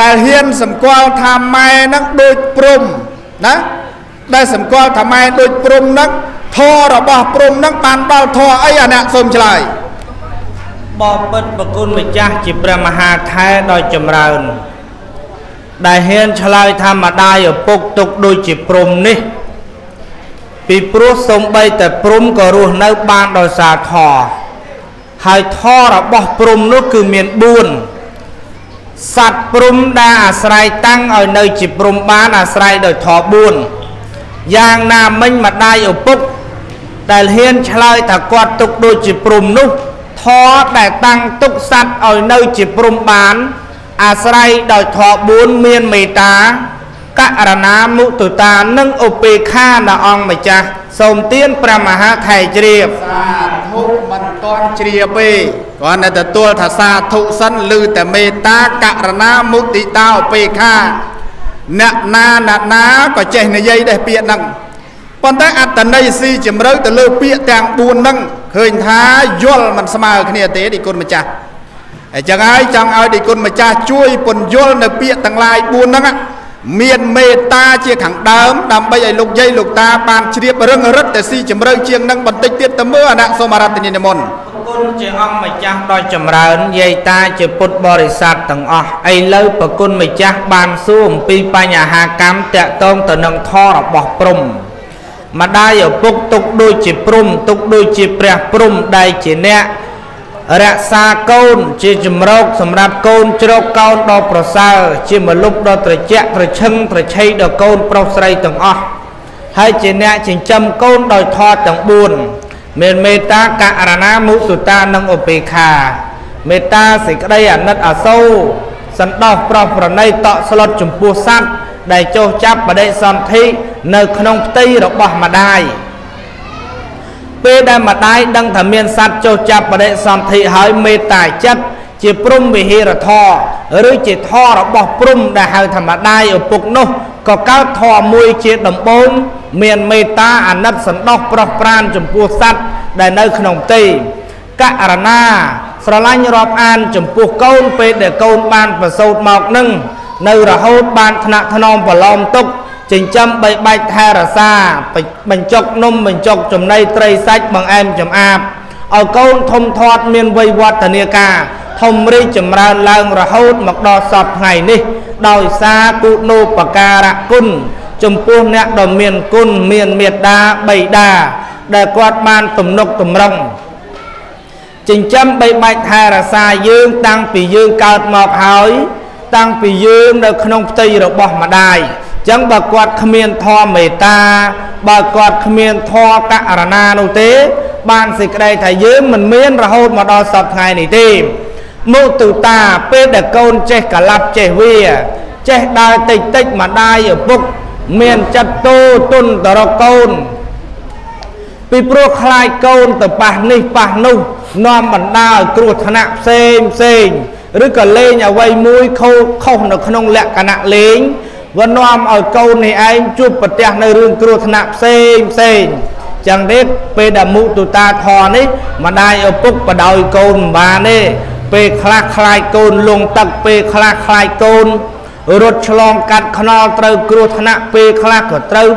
ដែលហ៊ានសម្គាល់ថាម៉ែនឹងដូចព្រំណាដែលសម្គាល់ថាម៉ែដូចព្រំនឹងធររបស់ព្រំនឹងបានដល់ធរអីអាអ្នកសូមឆ្លើយបបិទ្ធបគុណម្ចាស់ជាព្រះមហាខែដ៏ចម្រើន ដែលហ៊ានឆ្លើយថាម្ដាយឪពុកទុកដូចជាព្រំនេះ ពីព្រោះសំបីតែព្រំក៏រស់នៅបានដោយសារធរហើយធររបស់ព្រំនោះគឺមាន4 សត្វព្រំដែលអាស្រ័យតាំងឲ្យនៅជាព្រំបានអាស្រ័យដោយធរ4យ៉ាងណាមិញម្ដាយឪពុក ដែលហ៊ានឆ្លើយថាគាត់ទុកដូចជាព្រំនោះធរដែលតាំងទុកសัตว์ឲ្យនៅជាព្រំបាន អាស្រ័យដោយធរ4មានមេត្តាករណាមុទតានិងឧបេក្ខាដល់អង្គម្ចាស់សូមទានព្រះមហាថៃជ្រាបសាធុមិនតន់ជ្រាបទេ គាត់តែទទួលថាសាធុសិនឬតែមេត្តាករណាមុទិតាឧបេក្ខាអ្នកណាអ្នកណាក៏ចេះនិយាយដែរពាក្យហ្នឹងប៉ុន្តែអត្តន័យស៊ីជម្រៅទៅលើពាក្យទាំង4ហ្នឹងឃើញថាយល់មិនស្មើគ្នាទេឌីគុណម្ចាស់អញ្ចឹងហើយចង់ឲ្យឌីគុណម្ចាស់ជួយពន្យល់នៅពាក្យទាំងឡាយ4ហ្នឹងមានមេត្តាជាខាងដើមដើម្បីឲ្យលោកយាយលោកតាបានជ្រាបរឹងរិទ្ធតែស៊ីជម្រៅជាងនឹងបន្តិចទៀតទៅមើលអនុសូមអរតនិមន្តគុណ ជាអង្គម្ចាស់ដ៏ចម្រើនយាយតាជាពុទ្ធបរិស័ទទាំងអស់ឥឡូវប្រគុណម្ចាស់បានសួរអំពីបញ្ហាកម្មតាក់ទងទៅនឹងធររបស់ព្រំម្ដាយឪពុកទុកដូចជាព្រំទុកដូចជាព្រះព្រំដែលជាអ្នករក្សាកូនជាជំរកសម្រាប់កូនជ្រកកោនដ៏ប្រសើរជាមលុបដ៏ត្រជាក់ត្រឈឹងត្រឆៃដល់កូនប្រុសស្រីទាំងអស់ហើយជាអ្នកចិញ្ចឹមកូនដោយធម៌ទាំង4 មានមេត្តាករណាមុទតានិងឧបេក្ខាមេត្តាសេចក្តីអាណិតអាសូរសន្តោសប្រោះប្រណីតក់ស្លុតចំពោះសត្វដែលចោះចាប់បដិសន្ធិនៅក្នុងផ្ទៃរបស់ម្ដាយពេលដែលម្ដាយដឹងថាមានសត្វចុះចាប់បដិសន្ធិហើយមេត្តាចិត្តជាព្រំវិហេរធរឬជាធររបស់ព្រំដែលហៅថាម្ដាយឪពុកនោះ ក៏កើតធរមួយជាដំបូងមានមេត្តាអាណិតសន្តោសប្រោះប្រានចំពោះសត្វដែលនៅក្នុងផ្ទៃករណាស្រឡាញ់រាប់អានចំពោះកូនពេលដែលកូនបានប្រសូតមកនឹងនៅរហូតបានថ្នាក់ថ្នមប្រឡំទុកចិញ្ចឹមបីបាច់ថែរក្សាបញ្ចុកនំបញ្ចុកចំណីត្រីសាច់បង្អែមចំអាបឲ្យកូនធំធាត់មានវ័យវឌ្ឍនាការ ធំរីកចម្រើនឡើងរហូតមកដល់សពថ្ងៃនេះ ដោយសារគុណូបការៈគុណចំពោះអ្នកដ៏មានគុណមានមេត្តាបៃតាដែលគាត់បានទំនុកតម្រង់ចិញ្ចឹមបីបាច់ថែរក្សាយើងតាំងពីយើងកើតមកហើយ តាំងពីយើងនៅក្នុងផ្ទៃរបស់ម្ដាយចឹងបើគាត់គ្មានធម៌មេត្តាបើគាត់គ្មានធម៌ករណានោះទេ បានសេចក្តីថាយើងមិនមានរហូតមកដល់សពថ្ងៃនេះទេ មុទុតាពេលដែលកូនចេះកលាប់ចេះវាចេះដើរតិចតិចម្ដាយឪពុក មានចិត្តតូទុនតរកូន ពីព្រោះខ្លាចកូនទៅប៉ះនេះប៉ះនោះនាំបណ្ដាលគ្រោះថ្នាក់ផ្សេងផ្សេងឬក៏លេងអ្វីមួយខុសខុសនៅក្នុងលក្ខណៈលេងវានាំឲ្យកូននេះឯងជួបប្រទះនៅរឿងគ្រោះថ្នាក់ផ្សេងផ្សេងចឹងទេពេលដែលមុទុតាធរនេះម្ដាយឪពុកបដោយកូនមិនបានទេ ពេលខ្លះខ្លាចកូនលងទឹកពេលខ្លះខ្លាចកូនរត់ឆ្លងកាត់ខ្នល់ត្រូវគ្រោះថ្នាក់ពេលខ្លះក៏ត្រូវ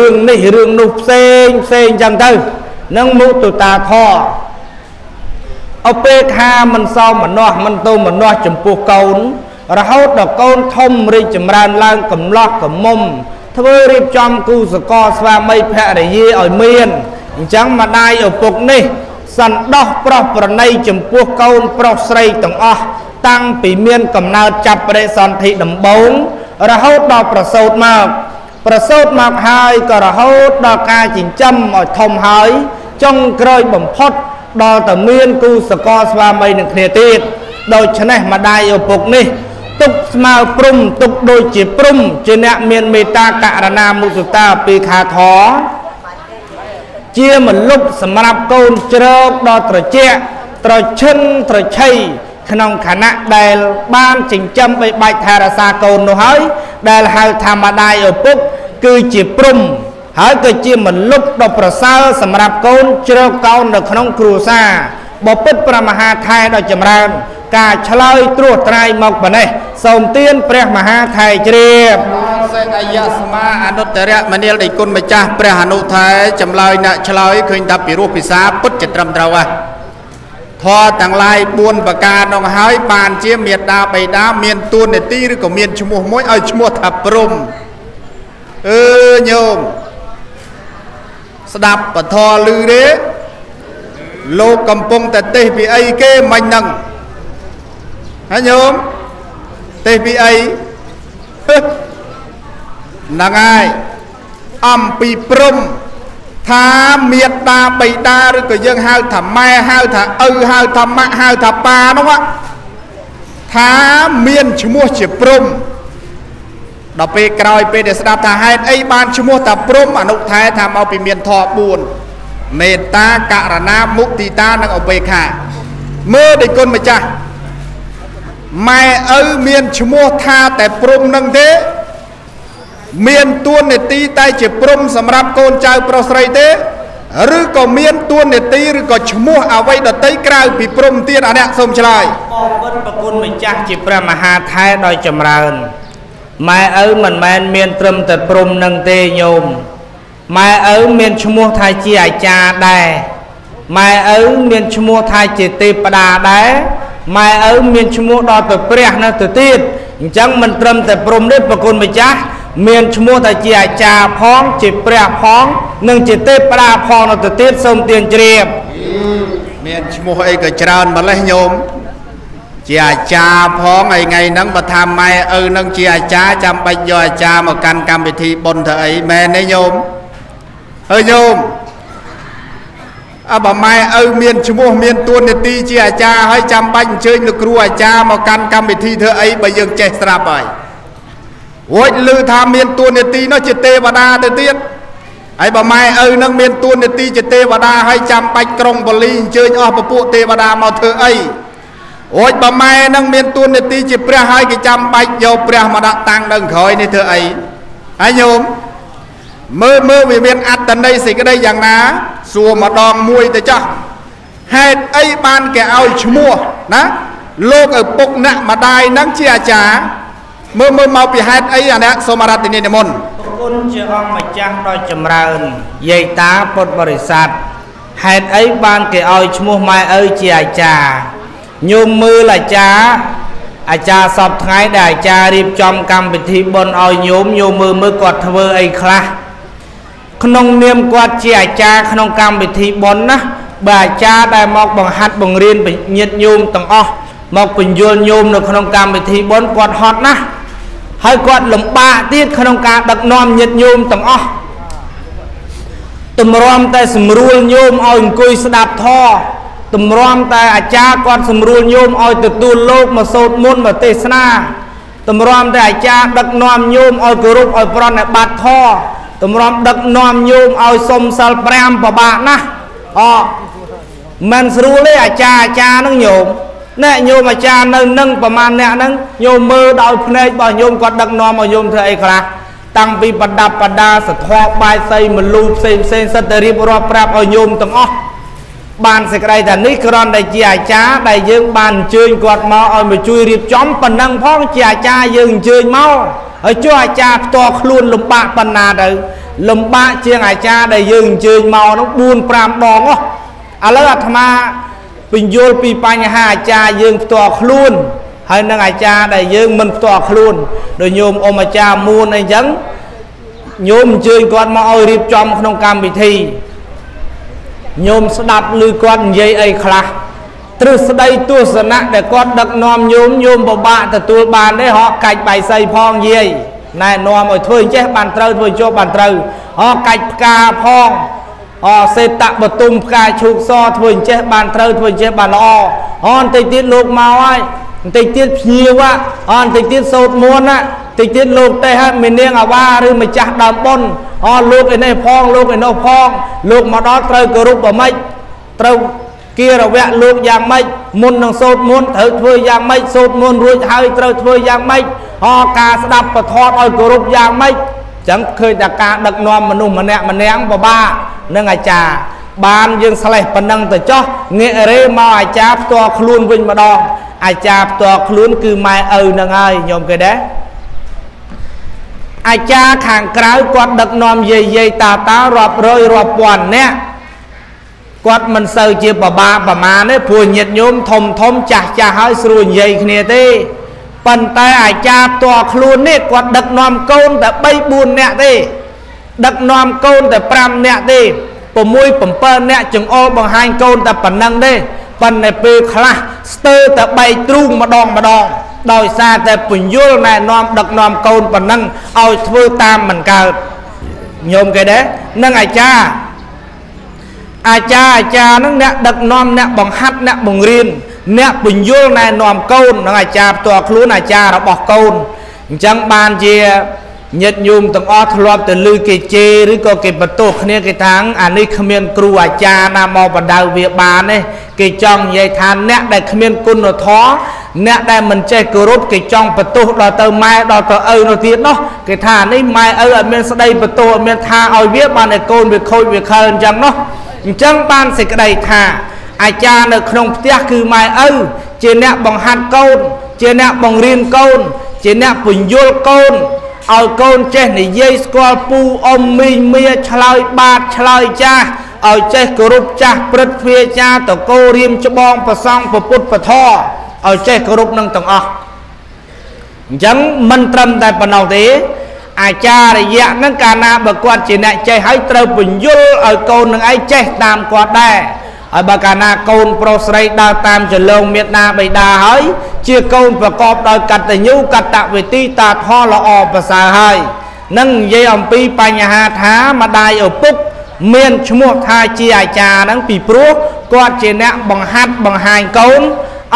រឿងនេះរឿងនោះផ្សេងផ្សេងចឹងទៅនឹងមុទុតាធរអពេលខាមិនសោមមនោះមិនទៅមនោះចំពោះកូន រហូតដល់កូនធំរីកចម្រើនឡើងកំឡោះកំមុំធ្វើរៀបចំគូសកលស្វាមីភរិយាឲ្យមានអញ្ចឹងម្ដាយឪពុកនេះ សន្តោសប្រុសប្រណីចំពោះកូនប្រុសស្រីទាំងអស់តាំងពីមានកំណើតចាប់បរិសន្ធិដំបូងរហូតដល់ប្រសូតមកប្រសូតមកហើយក៏រហូតដល់ការចិញ្ចឹមឲ្យធំហើយចុងក្រោយបំផុតដល់តែមានគូសកលស្វាមីនឹងគ្នាទៀតដូច្នេះម្ដាយឪពុកនេះ ទុកស្មើព្រំទុកដូចជាព្រំ ជាអ្នកមានមេត្តាករណាមុទតាពីខាធរ ជាមលុបសម្រាប់កូនជ្រោកដល់ត្រជាក់ត្រឈិនត្រឆៃក្នុងខណៈដែលបានចិញ្ចឹមបីបាច់ថែរក្សាកូននោះហើយ ដែលហៅថាម្ដាយឪពុក គឺជាព្រំហើយក៏ជាមលុបដ៏ប្រសើរសម្រាប់កូនជ្រោកកោននៅក្នុងគ្រួសារបពិតប្រមហាខែដ៏ចម្រើន ការឆ្លើយត្រួសត្រាយមកប៉ុណ្ណេះសូមទានព្រះមហាថៃជ្រាបសេនអាយសមាអនុត្តរៈមនាលដីគុណម្ចាស់ព្រះអនុថែចម្លើយអ្នកឆ្លើយឃើញថាពីរោះពិសាពុតជាត្រឹមត្រូវហ่ะធរទាំងឡាយ4ប្រការនោះហើយបានជាមេដាបៃតាមានទួនាទីឬក៏មានឈ្មោះមួយឲ្យឈ្មោះថាព្រំអឺញោមស្ដាប់ពធលឺទេលោកកំពុងតែទេសពីអីគេមិញហ្នឹង ហើយញោមទេសពីអីហ្នឹងហើយអំពីព្រំថាមេត្តាបិតាឬក៏យើងហៅថាម៉ែហៅថាឪហៅថាម៉ាក់ហៅថាប៉ានោះថាមានឈ្មោះជាព្រំដល់ពេលក្រោយពេលដែលស្ដាប់ថាហេតុអីបានឈ្មោះថាព្រំអនុថែថាមកពីមានធម៌4មេត្តាករណាមុទិតានិងឧបេក្ខាមើលដោយគុណម្ចាស់ ម៉ែឪមានឈ្មោះថាតែព្រំនឹងទេ មានទួនាទីតែជាព្រំសម្រាប់កូនចៅប្រុសស្រីទេឬក៏មានទួនាទីឬក៏ឈ្មោះអ្វីដតីក្រៅពីព្រំទៀតអាអ្នកសូមឆ្លើយបងពិតប្រគុណម្ចាស់ជាព្រះមហាថែដោយចម្រើនម៉ែឪមិនមែនមានត្រឹមតែព្រំនឹងទេញោមម៉ែឪមានឈ្មោះថាជាអាចារ្យដែរម៉ែឪមានឈ្មោះថាជាទេពតាដែរ ម៉ែឪមានឈ្មោះដល់ទៅព្រះនៅទៅទៀតអញ្ចឹងមិនត្រឹមតែព្រំទេប្រគុណម្ចាស់មានឈ្មោះថាជាអាចារ្យផង ជាព្រះផង និងជាទេពតាផងនៅទៅទៀតសូមទានជ្រាបមានឈ្មោះអីក៏ច្រើនម្លេះញោមជាអាចារ្យផងហើយថ្ងៃហ្នឹងបើថាម៉ែឪនឹងជាអាចារ្យចាំបាច់យកអាចារ្យមកកាន់កម្មវិធីបុណ្យធ្វើអីមែនទេញោមហើយញោមអ បើម៉ែឪមានឈ្មោះមានទួនាទីជាអាចារ្យហើយចាំបាច់អញ្ជើញលោកគ្រូអាចារ្យមកកាន់កម្មវិធីធ្វើអីបើយើងចេះស្រាប់ហើយរួចឮថាមានទួនាទីនោះជាទេវតាទៅទៀតហើយបើម៉ែឪនឹងមានទួនាទីជាទេវតាហើយចាំបាច់ក្រុងបលីអញ្ជើញអស់ពពួកទេវតាមកធ្វើអីរួចបើម៉ែនឹងមានទួនាទីជាព្រះហើយគេចាំបាច់យកព្រះមកដាក់តាំងនៅក្រោយនេះធ្វើអីហើយញោម មើលមើលវាមានអត្តន័យសេចក្តីយ៉ាងណាសួរម្ដងមួយទៅចោះហេតុអីបានគេឲ្យឈ្មោះណាលោកឪពុកអ្នកម្ដាយនឹងជាអាចារ្យមើលមើលមកពីហេតុអីអានេះសូមអរតនីនិមន្តគុណជាអង្គម្ចាស់ដ៏ចម្រើនយាយតាពុទ្ធបរិស័ទហេតុអីបានគេឲ្យឈ្មោះម៉ែឪជាអាចារ្យញោមមើលអាចារ្យអាចារ្យសពថ្ងៃដែលអាចារ្យរៀបចំកម្មវិធីបុណ្យឲ្យញោមញោមមើលមើលគាត់ធ្វើអីខ្លះ ក្នុងនាមគាត់ជាអាចារ្យក្នុងកម្មវិធីបុណ្យណាបើអាចារ្យដែលមកបង្ហាត់បង្រៀនញាតិញោមទាំងអស់មកបញ្យល់ញោមនៅក្នុងកម្មវិធីបុណ្យគាត់ហត់ណាស់ហើយគាត់លំបាកទៀតក្នុងការដឹកនាំញាតិញោមទាំងអស់តម្រាំតែស្រួលញោមឲ្យអង្គុយស្ដាប់ធម៌តម្រាំតែអាចារ្យគាត់ស្រួលញោមឲ្យទទួលលោកមកសូត្រមន្តមកទេសនាតម្រាំតែអាចារ្យដឹកនាំញោមឲ្យគោរពឲ្យប្រណិប័តធម៌ តម្រាំដឹកនាំញោមឲ្យសុំសិល5ពិបាកណាស់អមិនស្រួលទេអាចារ្យអាចារ្យនឹងញោមអ្នកញោមអាចារ្យនៅនឹងប្រមាណអ្នកហ្នឹងញោមមើលដោយភ្នែករបស់ញោមគាត់ដឹកនាំឲ្យញោមធ្វើអីខ្លះតាំងពីបដាប់បដាសធរបាយសីមលូផ្សេងផ្សេងសិតតែរៀបរាប់ប្រាប់ឲ្យញោមទាំងអស់បានសេចក្តីថានេះគ្រាន់តែជាអាចារ្យដែលយើងបានអញ្ជើញគាត់មកឲ្យមកជួយរៀបចំប៉ុណ្ណឹងផងជាអាចារ្យយើងអញ្ជើញមកហើយចុះអាចារ្យផ្ទាល់ខ្លួនលំបាកប៉ុណ្ណាទៅ លំបាកជាងអាចារ្យដែលយើងអញ្ជើញមកនោះ4 5ដងឥឡូវអាត្មាពញ្យល់ពីបញ្ហាអាចារ្យយើងផ្ទាល់ខ្លួនហើយនឹងអាចារ្យដែលយើងមិនផ្ទាល់ខ្លួនដោយញោមអ៊ំអាចារ្យមួនអីចឹងញោមអញ្ជើញគាត់មកឲ្យរៀបចំក្នុងកម្មវិធីញោមស្ដាប់ឮគាត់និយាយអីខ្លះទ្រឹស្ដីទស្សនៈដែលគាត់ដឹកនាំញោមញោមពិបាកទទួលបានទេហកកាច់បៃសីផងយាយ ណែនាំឲ្យធ្វើអញ្ចេះបានត្រូវធ្វើចុះបានត្រូវហកកាច់ផ្កាផងអសេតបទុមផ្កាឈូកសធ្វើអញ្ចេះបានត្រូវធ្វើអញ្ចេះបានល្អអបន្តិចទៀតលោកមកហើយបន្តិចទៀតភ្ញៀវអបន្តិចទៀតសោតមួនណាតិចទៀតលោកទេហើយមាននាងអាវ៉ាឬម្ចាស់ដើមបុនអលោកឯនេះផងលោកឯនោះផងលោកមកដល់ត្រូវគោរពអ្មិចត្រូវ គិរវៈលោកយ៉ាងម៉េចមុននឹងសោតមុនត្រូវធ្វើយ៉ាងម៉េចសោតមុនរួចហើយត្រូវធ្វើយ៉ាងម៉េចអការស្ដាប់ពធឲ្យគោរពយ៉ាងម៉េចចឹងឃើញតែការដឹកនាំមនុស្សម្នាក់ម្នាក់ពិបាកនឹងអាចារ្យបានយើងស្លេះប៉ុណ្ណឹងទៅចោះងាករេមកអាចារ្យផ្ទាល់ខ្លួនវិញម្ដងអាចារ្យផ្ទាល់ខ្លួនគឺម៉ែឪនឹងហើយញោមគេដែរអាចារ្យខាងក្រៅគាត់ដឹកនាំយាយយាយតាតារាប់រយរាប់ពាន់នាក់ គាត់មិនសូវជាបបាប្រមាណទេព្រោះញាតិញោមធំធំចាស់ចាស់ហើយស្រួលនិយាយគ្នាទេប៉ុន្តែអាចារ្យផ្ទាល់ខ្លួននេះគាត់ដឹកនាំកូនតែ3 4នាក់ទេដឹកនាំកូនតែ5នាក់ទេ6 7នាក់ចង្អុលបង្ហាញកូនតែប៉ុណ្ណឹងទេប៉ុន្តែពេលខ្លះស្ទើរតែបែកទ្រូងម្ដងម្ដងដោយសារតែពញ្យល់ណែនាំដឹកនាំកូនប៉ុណ្ណឹងឲ្យធ្វើតាមមិនកើតញោមគេដែរនឹងអាចារ្យ អាចារ្យអាចារ្យហ្នឹងអ្នកដឹកនាំអ្នកបង្ហាត់អ្នកបង្រៀនអ្នកពញ្យល់ណែនាំកូននឹងអាចារ្យផ្ទាល់ខ្លួនអាចារ្យរបស់កូនអញ្ចឹងបានជាញាតិញោមទាំងអស់ធ្លាប់ទៅឮគេជេរឬក៏គេបន្ទោសគ្នាគេថាអានេះគ្មានគ្រូអាចារ្យណាមកបដៅវាបានទេគេចង់និយាយថាអ្នកដែលគ្មានគុណធម៌អ្នកដែលមិនចេះគោរពគេចង់បន្ទោសដល់ទៅម៉ែដល់ទៅឪនោះទៀតនោះគេថានេះម៉ែឪអត់មានស្ដីបន្ទោសអត់មានថាឲ្យវាបានតែកូនវាខូចវាខើអញ្ចឹងនោះ អញ្ចឹងបានសេចក្តីថាអាចារ្យនៅក្នុងផ្ទះគឺម៉ែឪជាអ្នកបង្ហាត់កូន ជាអ្នកបង្រៀនកូន ជាអ្នកពន្យល់កូនឲ្យកូនចេះនិយាយស្គាល់ពូអ៊ំមីងមៀឆ្លើយបាតឆ្លើយចាស់ឲ្យចេះគោរពចាស់ព្រឹទ្ធវាចាតកោរៀមច្បងប្រសង់ពុទ្ធពធឲ្យចេះគោរពនឹងទាំងអស់អញ្ចឹងមិនត្រឹមតែប៉ុណ្ណោះទេ អាចារ្យហ្នឹងកាលណាបើគាត់ជាអ្នកចេះហើយត្រូវពន្យល់ឲ្យកូននឹងឯងចេះតាមគាត់ដែរហើយបើកាលណាកូនប្រុសស្រីដើរតាមចលងមេត្តាបិតាហើយជាកូនប្រកបដោយកតញ្ញូកតវេទីតាផលល្អប្រសើរហើយនឹងនិយាយអំពីបញ្ហាថាម្ដាយឪពុកមានឈ្មោះថាជាអាចារ្យហ្នឹងពីព្រោះគាត់ជាអ្នកបង្ហាត់បង្ហាញកូន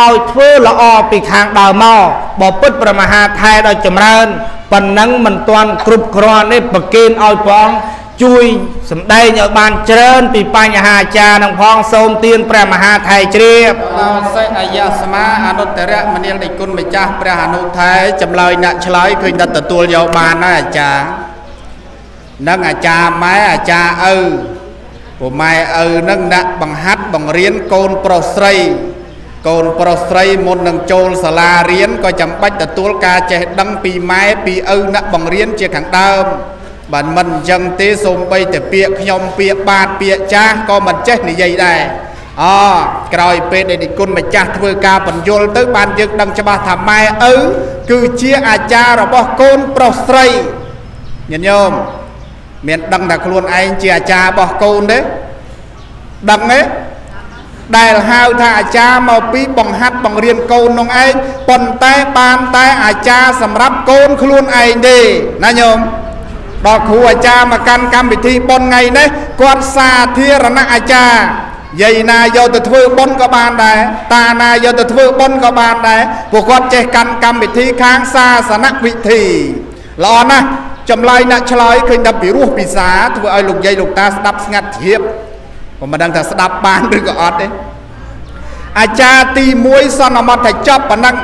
ឲ្យធ្វើល្អពីខាងដើមមកបើពិតប្រមហាថែដល់ចម្រើនប៉ុណ្ណឹងមិនទាន់គ្រប់គ្រាន់ទេប្រគេនឲ្យព្រះអង្គជួយសម្ដែងឲ្យបានច្រើនពីបញ្ហាអាចារ្យនឹងផងសូមទានព្រះមហាថៃជ្រាបអោសេអយស្មាអនុត្តរៈមនាលនៃគុណម្ចាស់ព្រះអនុថៃចម្លើយអ្នកឆ្លើយឃើញតែទទួលយកបានហើយអាចារ្យនឹងអាចារ្យម៉ែអាចារ្យឪព្រោះម៉ែឪនឹងអ្នកបង្ហាត់បង្រៀនកូនប្រុសស្រី កូនប្រុសស្រីមុននឹងចូលសាលារៀនក៏ចាំបាច់ទទួលការចេះដឹងពីម៉ែពីឪអ្នកបង្រៀនជាខាងដើមបើមិនអញ្ចឹងទេសូម្បីតែពាក្យខ្ញុំពាក្យបាទពាក្យចាស់ក៏មិនចេះនិយាយដែរអក្រោយពេលដែលនិគុណម្ចាស់ធ្វើការបញ្យលទៅបានយើងដឹងច្បាស់ថាម៉ែឪគឺជាអាចារ្យរបស់កូនប្រុសស្រីញាតិញោមមានដឹងថាខ្លួនឯងជាអាចារ្យរបស់កូនទេដឹងទេ ដែលហៅថាអាចារ្យមកពីបង្ហាត់បង្រៀនកូននោះឯងប៉ុន្តែបានតែអាចារ្យសម្រាប់កូនខ្លួនឯងទេណាញោមដល់គ្រូអាចារ្យមកកាន់កម្មវិធីបុណ្យថ្ងៃនេះគាត់សាធារណៈអាចារ្យយាយណាយកទៅធ្វើបុណ្យក៏បានដែរតាណាយកទៅធ្វើបុណ្យក៏បានដែរពួកគាត់ចេះកាន់កម្មវិធីខាងសាសនវិធីល្អណាស់ចម្លើយអ្នកឆ្លើយឃើញតែពីរោះពិសាធ្វើឲ្យលោកយាយលោកតាស្ដាប់ស្ងាត់ជ្រាប ក៏មិនដឹងថាស្ដាប់បានឬក៏អត់ទេអាចារ្យទី1សន្មត់ថាចប់ប៉ុណ្ណឹង